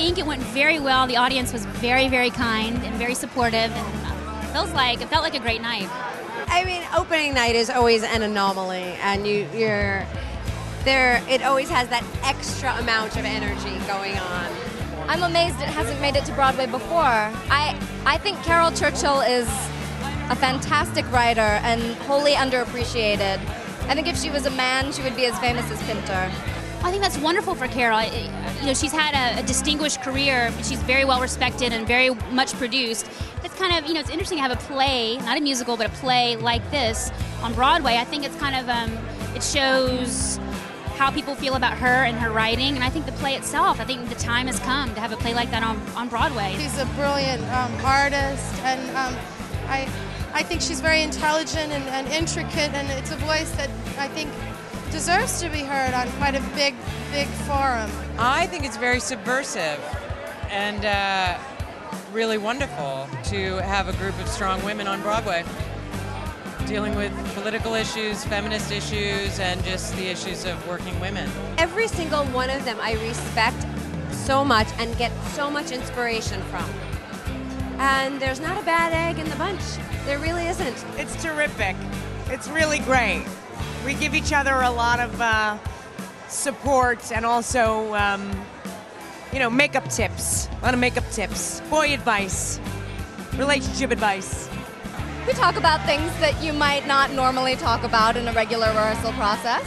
think it went very well. The audience was very, very kind and very supportive, and it feels like it felt like a great night. I mean, opening night is always an anomaly, and you, you're there. It always has that extra amount of energy going on. I'm amazed it hasn't made it to Broadway before. I I think Caryl Churchill is a fantastic writer and wholly underappreciated. I think if she was a man, she would be as famous as Pinter. I think that's wonderful for Caryl. You know, she's had a, a, distinguished career. She's very well respected and very much produced. It's kind of, you know, it's interesting to have a play, not a musical, but a play like this on Broadway. I think it's kind of, um, it shows how people feel about her and her writing. And I think the play itself, I think the time has come to have a play like that on, on Broadway. She's a brilliant um, artist, and um, I, I think she's very intelligent and, and intricate, and it's a voice that I think deserves to be heard on quite a big, big forum. I think it's very subversive and uh, really wonderful to have a group of strong women on Broadway dealing with political issues, feminist issues, and just the issues of working women. Every single one of them I respect so much and get so much inspiration from. And there's not a bad egg in the bunch. There really isn't. It's terrific. It's really great we give each other a lot of uh, support and also, um, you know, makeup tips. A lot of makeup tips, boy advice, relationship advice. We talk about things that you might not normally talk about in a regular rehearsal process.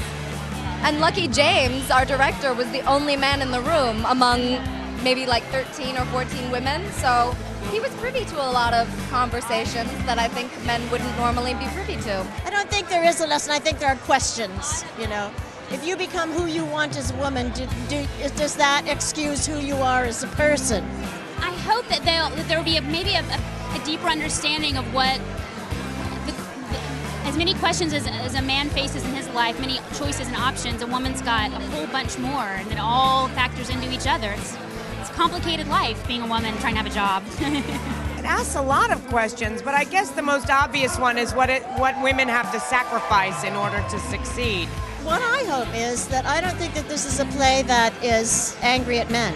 And Lucky James, our director, was the only man in the room among maybe like 13 or 14 women. So he was privy to a lot of conversations that I think men wouldn't normally be privy to. I don't think there is a lesson. I think there are questions, you know. If you become who you want as a woman, do, do, does that excuse who you are as a person? I hope that, that there will be a, maybe a, a, a, deeper understanding of what the, the, as many questions as, as, a man faces in his life, many choices and options, a woman's got a whole bunch more, and it all factors into each other. It's, complicated life being a woman trying to have a job. it asks a lot of questions, but I guess the most obvious one is what it, what women have to sacrifice in order to succeed. What I hope is that I don't think that this is a play that is angry at men.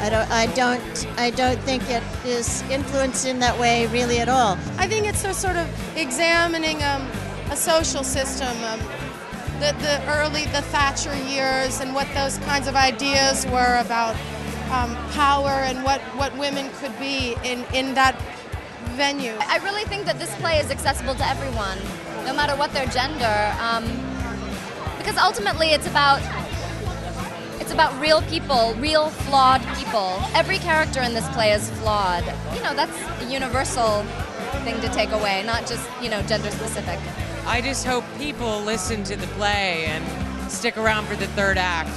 I don't. I don't. I don't think it is influenced in that way really at all. I think it's a sort of examining um, a social system. Um, the, the early the Thatcher years and what those kinds of ideas were about um, power and what, what women could be in, in that venue. I really think that this play is accessible to everyone, no matter what their gender, um, because ultimately it's about it's about real people, real flawed people. Every character in this play is flawed. You know, that's a universal thing to take away, not just you know gender specific. I just hope people listen to the play and stick around for the third act.